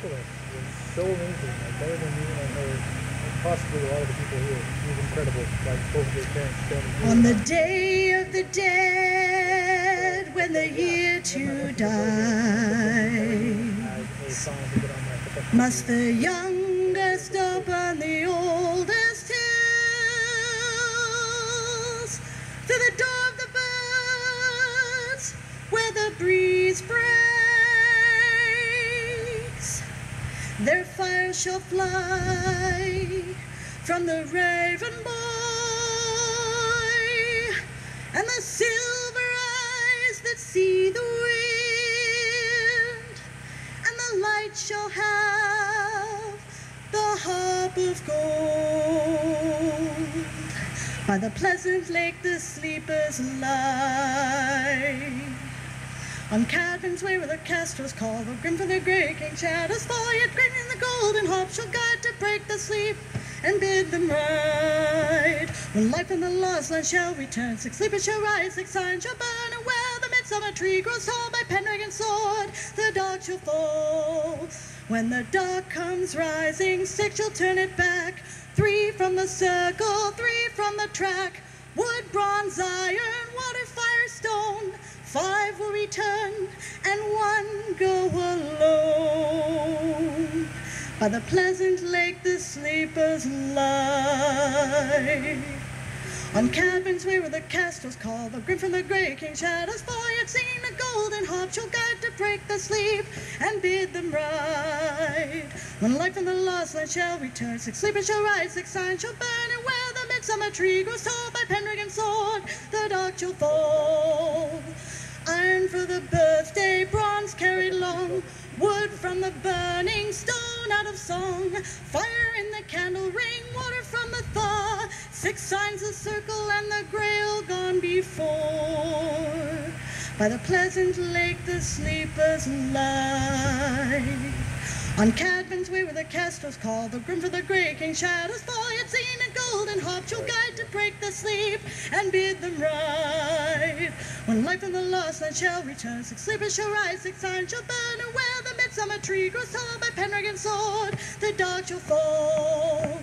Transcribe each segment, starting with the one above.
vocalist was so amazing, like better than me and her, and possibly a lot of the people here. She was incredible, like both of their parents. On the day of the dead, when the year to die, must the youngest open the oldest shall fly from the raven boy and the silver eyes that see the wind and the light shall have the harp of gold. By the pleasant lake the sleepers lie. On Cadfan's way where the kestrels call the grim for the grey king shadows fall yet the golden harp shall guide to break the sleep and bid them ride. When life in the lost land shall return, six sleepers shall rise, six signs shall burn, and where the midsummer tree grows tall by Pendragon's sword, the dark shall fall. When the dark comes rising, six shall turn it back, three from the circle, three from the track, wood, bronze, iron, water, fire, stone. Five will return, and one go alone. By the pleasant lake the sleepers lie. On way where the castles call, the grim from the grey king shadows fall, yet singing the golden harp shall guide to break the sleep and bid them ride. When life in the lost land shall return, six sleepers shall rise, six signs shall burn, and where the midsummer tree grows tall by Pendragon's sword, the dark shall fall. Iron for the birthday, bronze carried long, wood from the burning, stone out of song, fire in the candle ring, water from the thaw, six signs a circle and the grail gone before. By the pleasant lake the sleepers lie. On Cadfan's way where the castles call, the grim for the grey king shadows fall, yet seen a golden harp shall guide to break the sleep and bid them rise. When life in the lost land shall return, six sleepers shall rise, six signs shall burn, and where the midsummer tree grows tall by Pendragon's sword, the dark shall fall.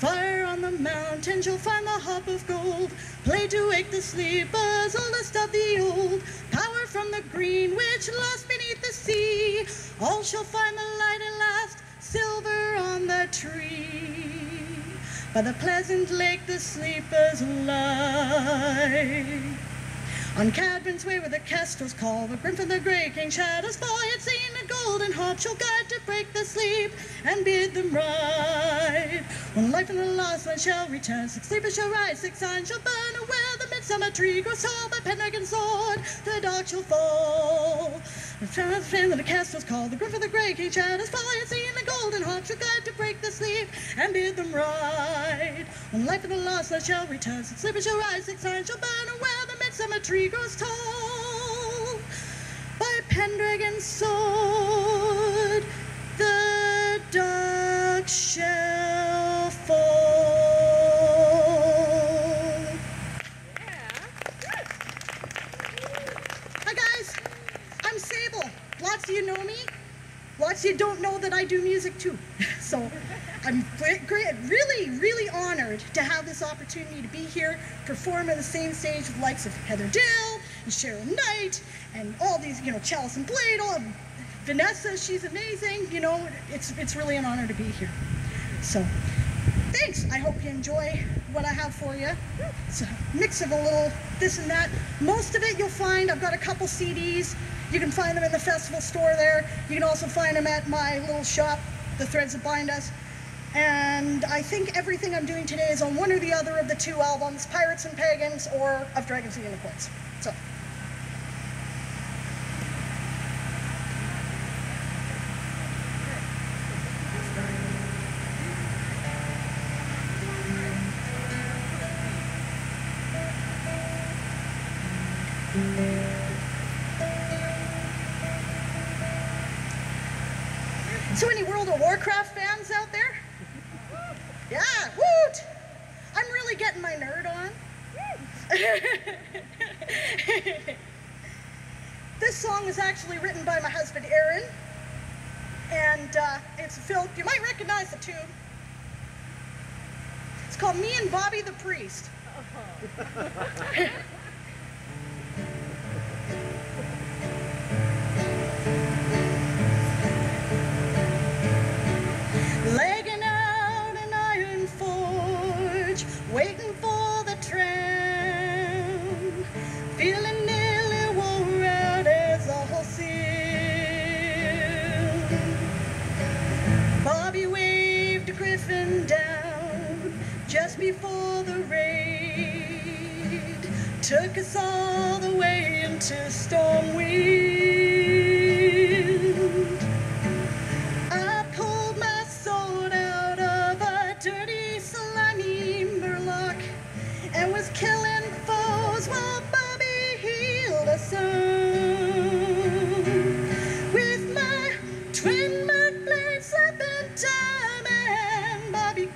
Fire on the mountain shall find the harp of gold, play to wake the sleepers, oldest of the old. Power from the green which lost beneath the sea, all shall find the light at last, silver on the tree. By the pleasant lake the sleepers lie. On Cadfan's way where the kestrels call, the grim from the grey king shadows fall, yet seen a golden harp shall guide to break the sleep and bid them ride. When life in the lost land shall return, six sleepers shall rise, six signs shall burn, and where the midsummer tree grows tall by Pendragon's sword, the dark shall fall. The of the castles call, the grim from the grey king shadows fall, yet seen the golden harp shall guide to break the sleep and bid them ride. When life in the lost land shall return, six sleepers shall rise, six signs shall burn, and where the midsummer tree grows tall by Pendragon's sword, the dark shall You know me. Lots you don't know that I do music too. So I'm really, really honored to have this opportunity to be here, perform on the same stage with the likes of Heather Dale and Sharon Knight and all these, you know, Chalice and Blade, all Vanessa, she's amazing. You know, it's it's really an honor to be here. So thanks. I hope you enjoy what I have for you. It's a mix of a little this and that. Most of it you'll find, I've got a couple CDs. You can find them in the festival store there. You can also find them at my little shop, The Threads That Bind Us. And I think everything I'm doing today is on one or the other of the two albums, Pyrates and Pagans or Of Dragons and Unicorns. So. So any World of Warcraft fans out there? Yeah, woot! I'm really getting my nerd on. this song is actually written by my husband Aaron, and uh, it's a filk, you might recognize the tune. It's called Me and Bobby the Priest.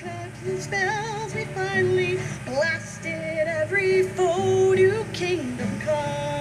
curtain spells we finally blasted every foe to kingdom come.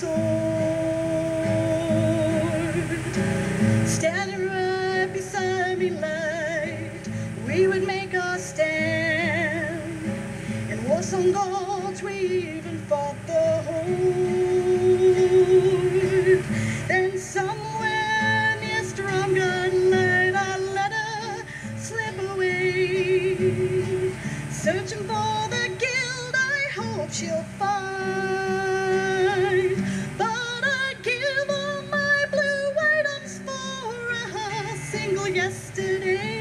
soul. single yesterday.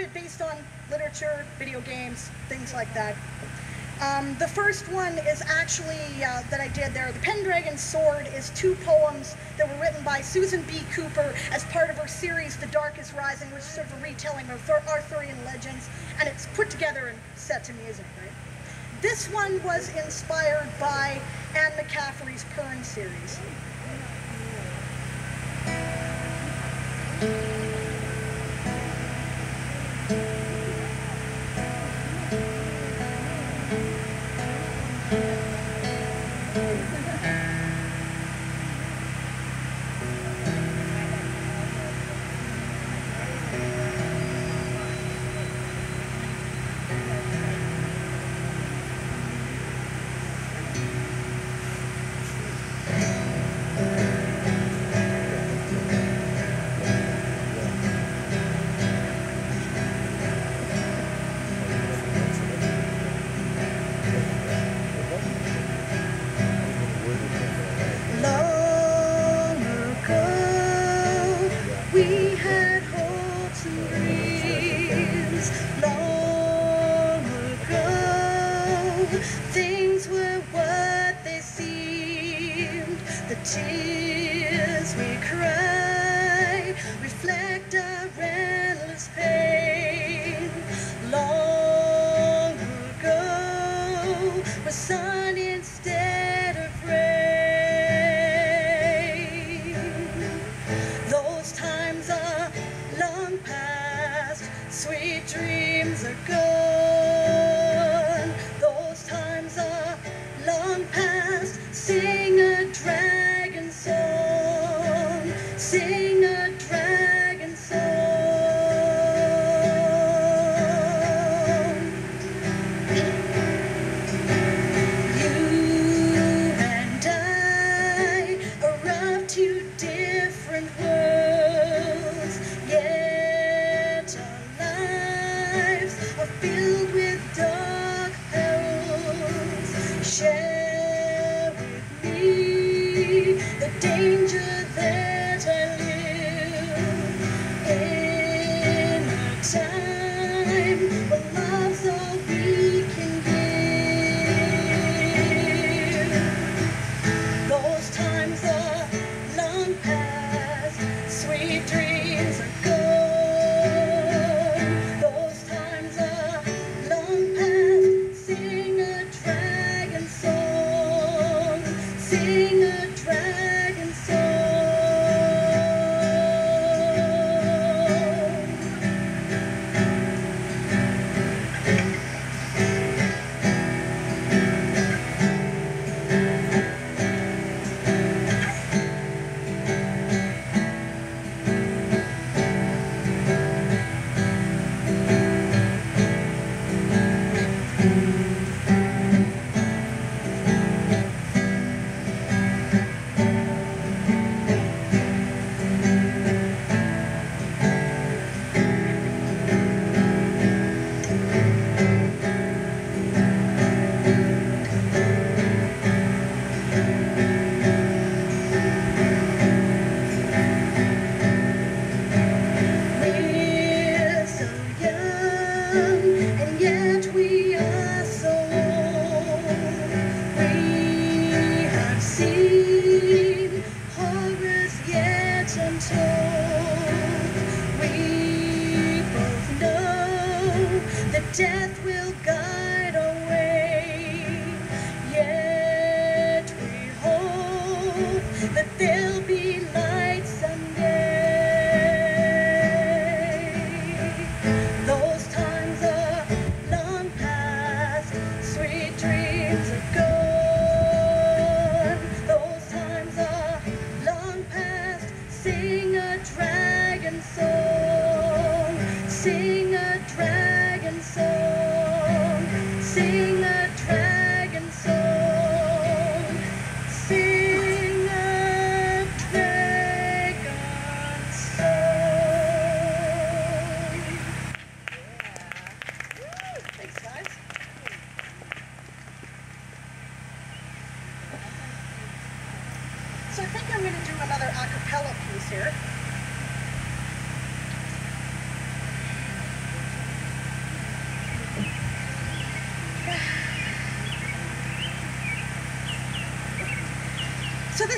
it based on literature, video games, things like that. Um, the first one is actually uh, that I did there. The Pendragon Sword is two poems that were written by Susan B. Cooper as part of her series The Dark is Rising, which is sort of a retelling of Arthurian legends, and it's put together and set to music, right? This one was inspired by Anne McCaffrey's Pern series.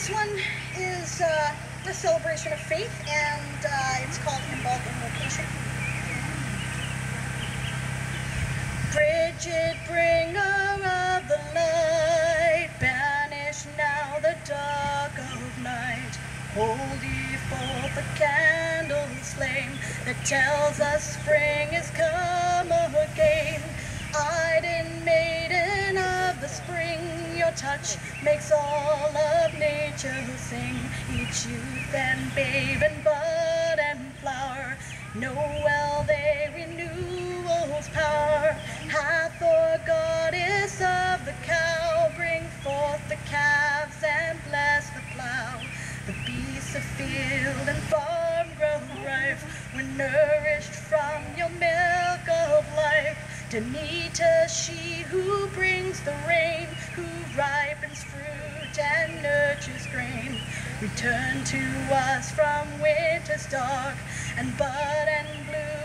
This one is uh, a celebration of faith, and uh, it's called Imbolc Invocation. Bridget, bringer of the light, banish now the dark of night. Hold ye forth the candle's flame that tells us spring is touch makes all of nature sing. Each youth and babe and bud and flower know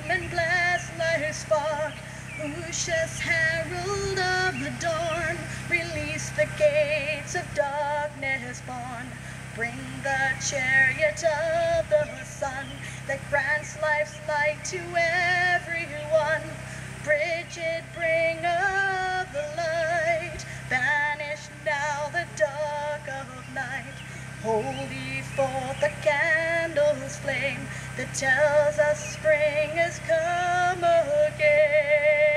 and bless life's spark. Lucius, herald of the dawn, release the gates of darkness born. Bring the chariot of the sun that grants life's light to everyone. Bridget, bringer of the light, banish now the dark of night. Hold ye forth the candle's flame that tells us spring has come again.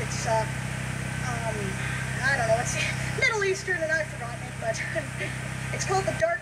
It's, uh, um, I don't know, it's Middle Eastern and I've forgotten it, but it's called the Dark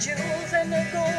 jewels and the gold.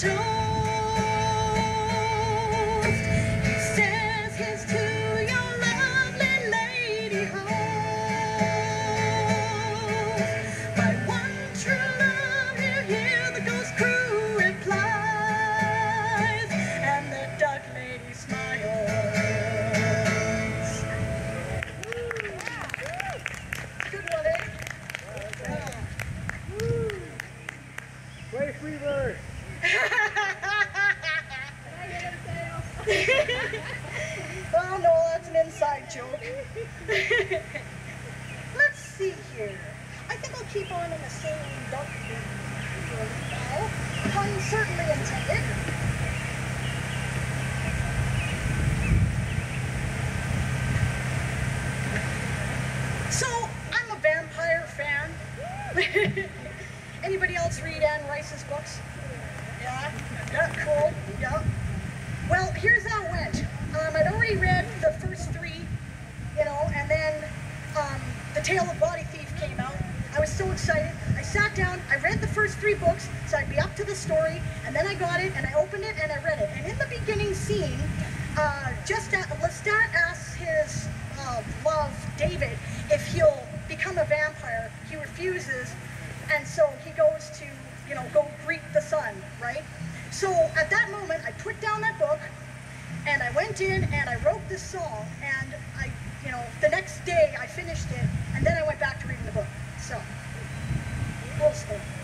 to So at that moment, I put down that book and I went in and I wrote this song and I, you know, the next day I finished it and then I went back to reading the book. So, old.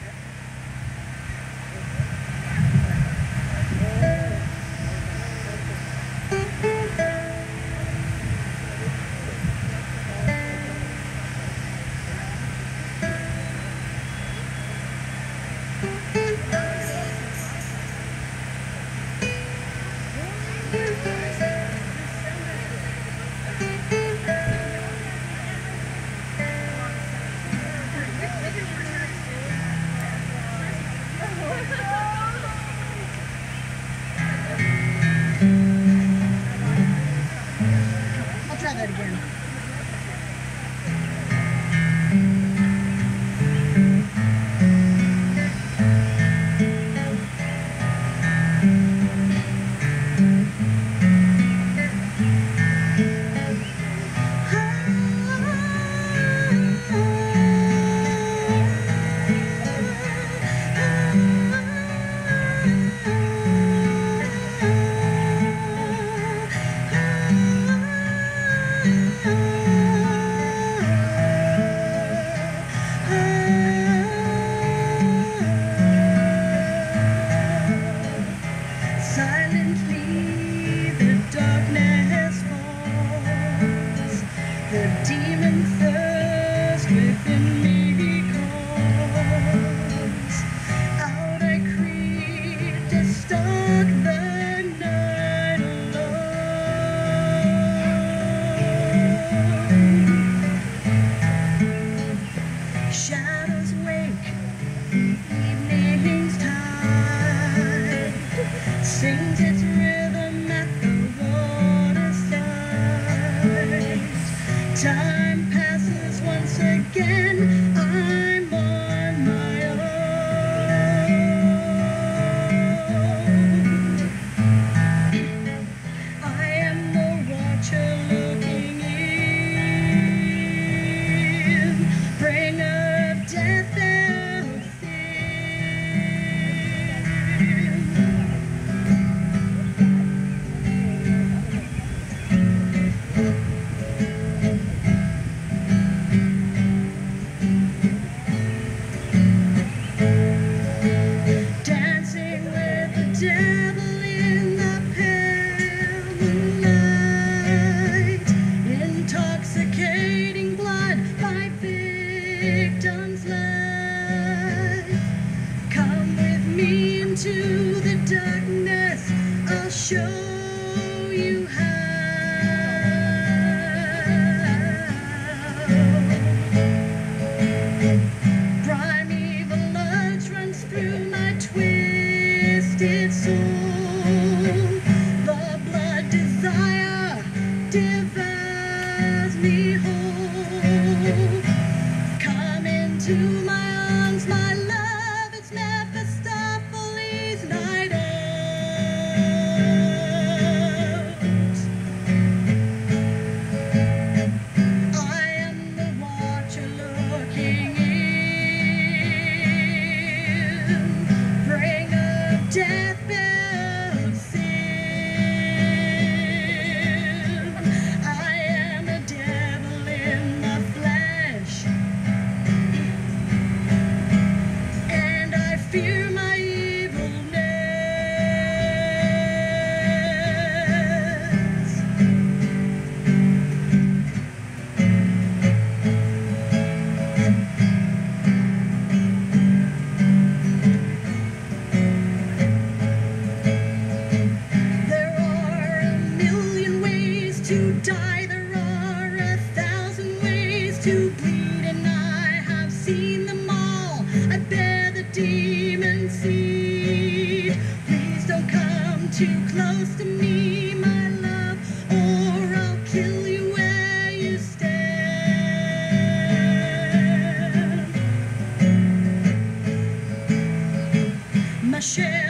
share.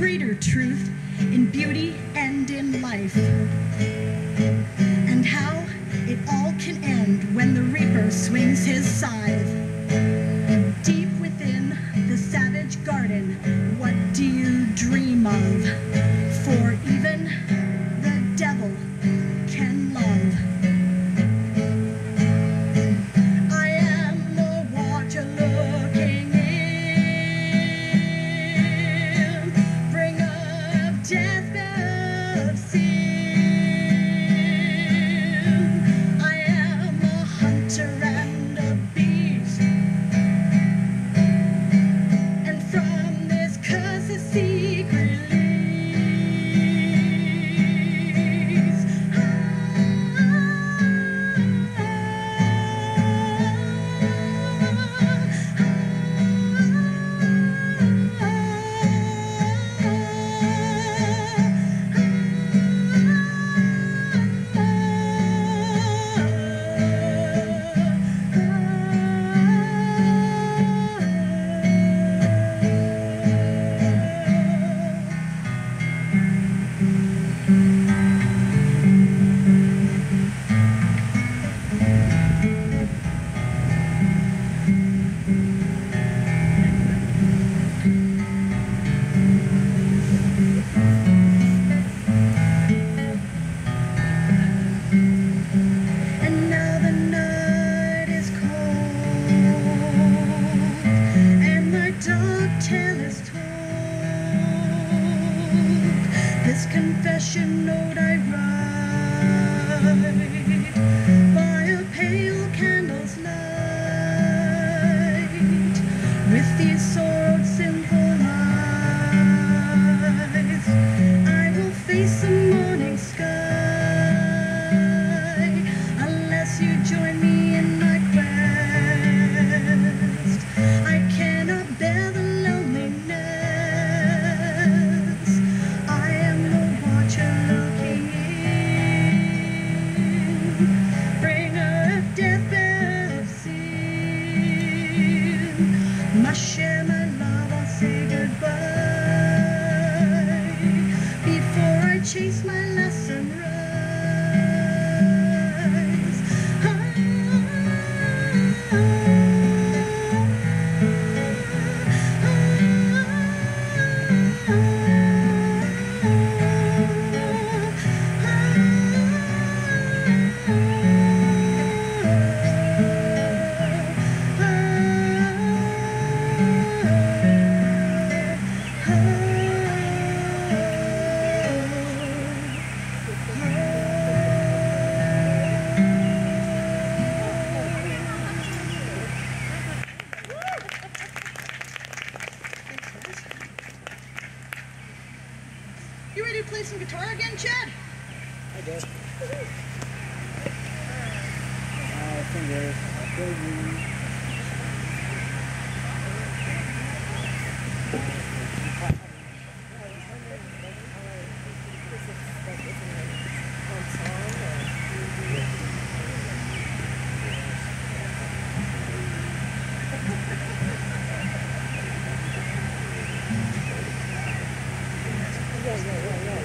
greater truth in beauty and in life. And how it all can end when the reaper swings his scythe. Deep within the savage garden,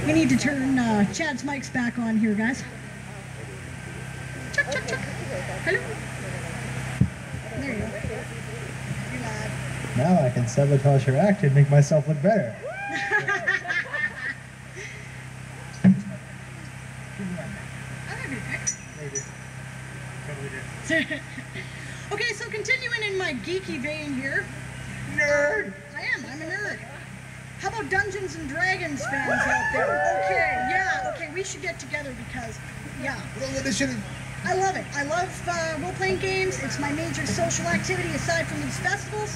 We need to turn uh, Chad's mics back on here, guys. Chuck, chuck, chuck. Hello. There you go. Now I can sabotage her act and make myself look better. I might be picked. okay, so continuing in my geeky vein here. Nerd! I am, I'm a nerd. How about Dungeons and Dragons fans out there? Okay, yeah, okay, we should get together because, yeah. I love uh, role playing games. It's my major social activity aside from these festivals.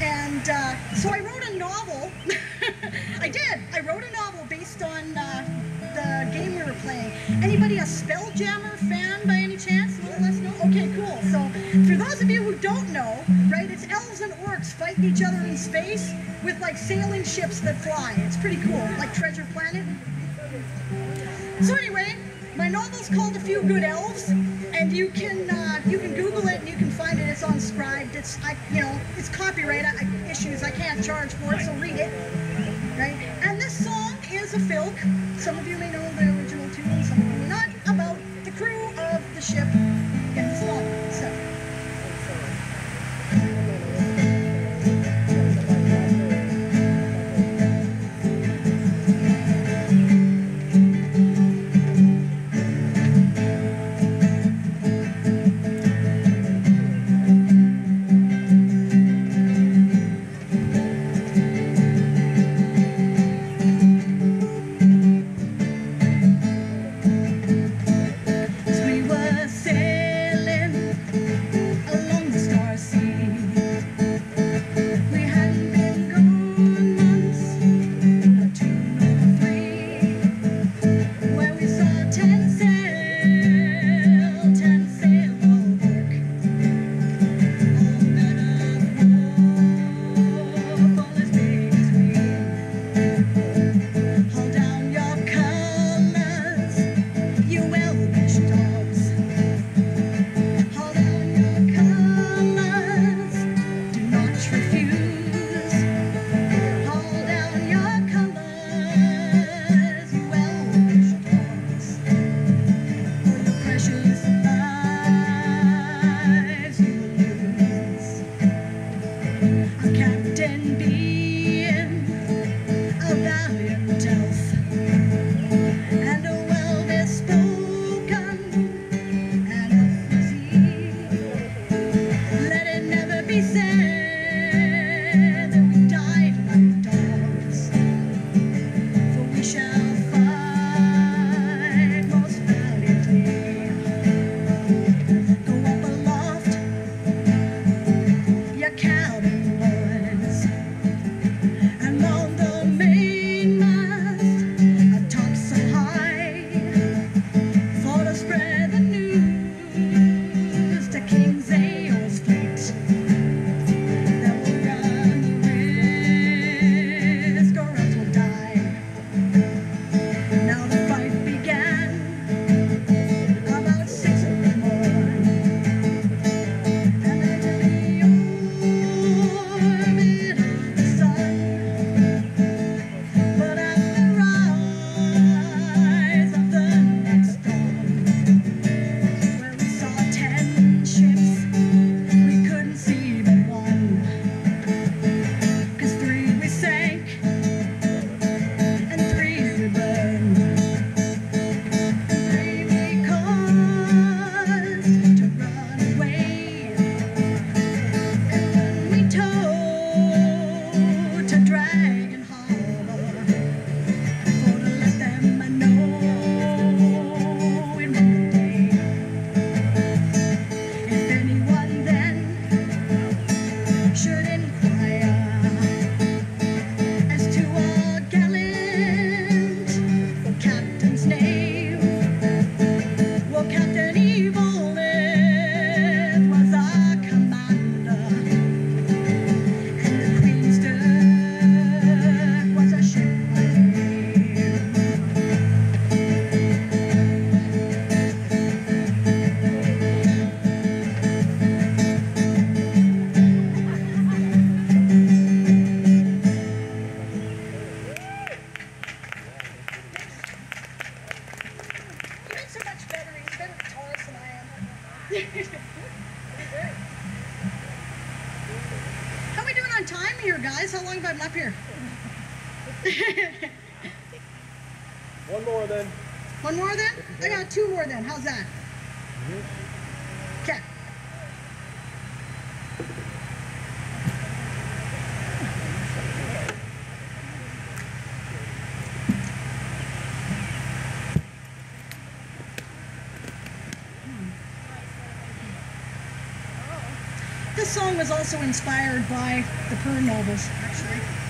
And uh, so I wrote a novel. I did. I wrote a novel based on uh, the game we were playing. Anybody a Spelljammer fan by any chance? Let us know. Okay, cool. So for those of you who don't know, right, it's elves and orcs fighting each other in space with like sailing ships that fly. It's pretty cool, like Treasure Planet. So anyway, my novel's called A Few Good Elves, and you can uh, you can Google it and you can find it. It's on Scribd. It's I you know it's copyright issues. I can't charge for it, so read it. Right? And this song is a filk. Some of you may know the original tune, some of you may not. About the crew of the ship in this novel. This song was also inspired by the Pern novels, actually.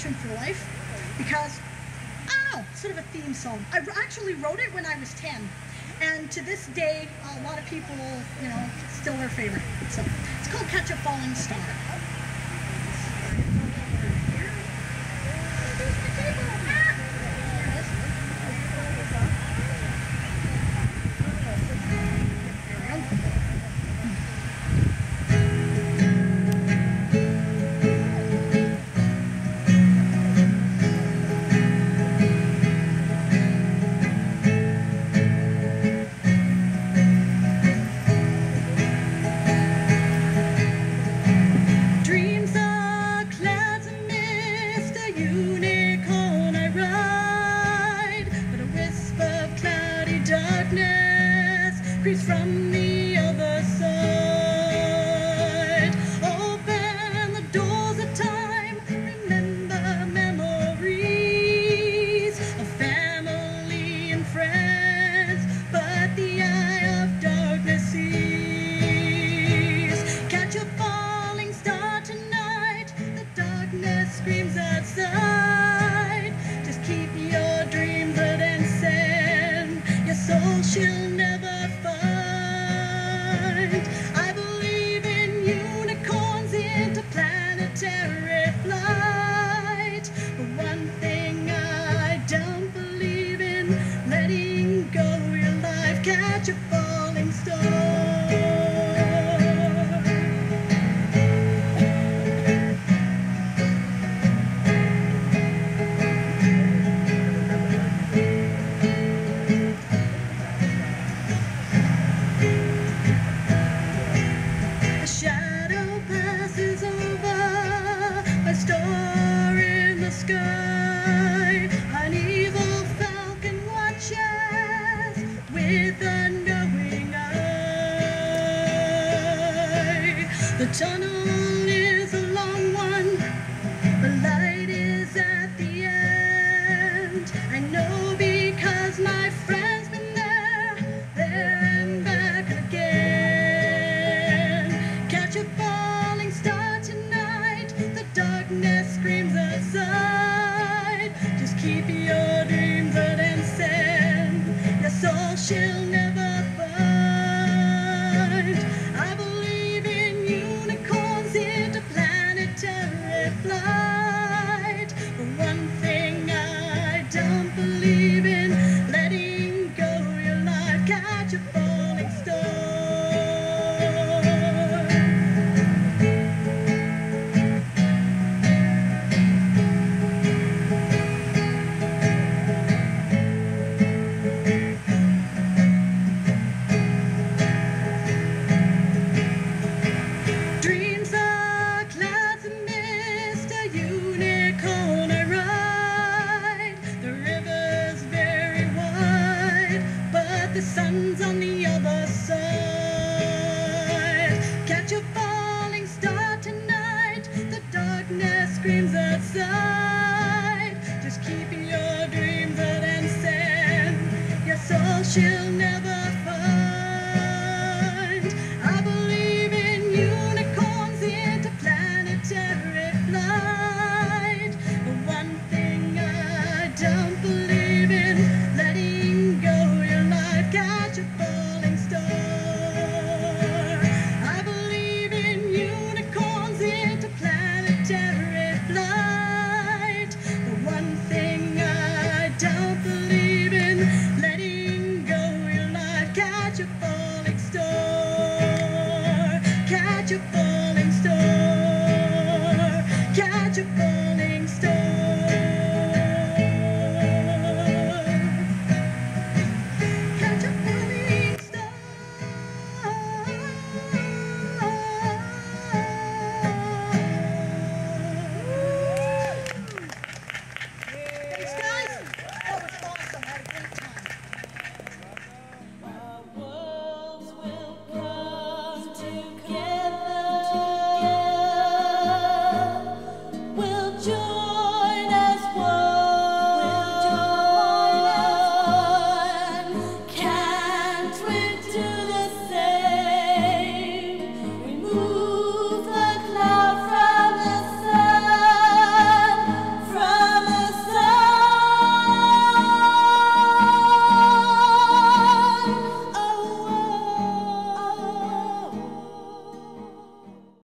For Life because, oh, sort of a theme song. I actually wrote it when I was 10. And to this day, a lot of people, you know, still their favorite. So it's called Catch a Falling Star. with knowing eye. The tunnel.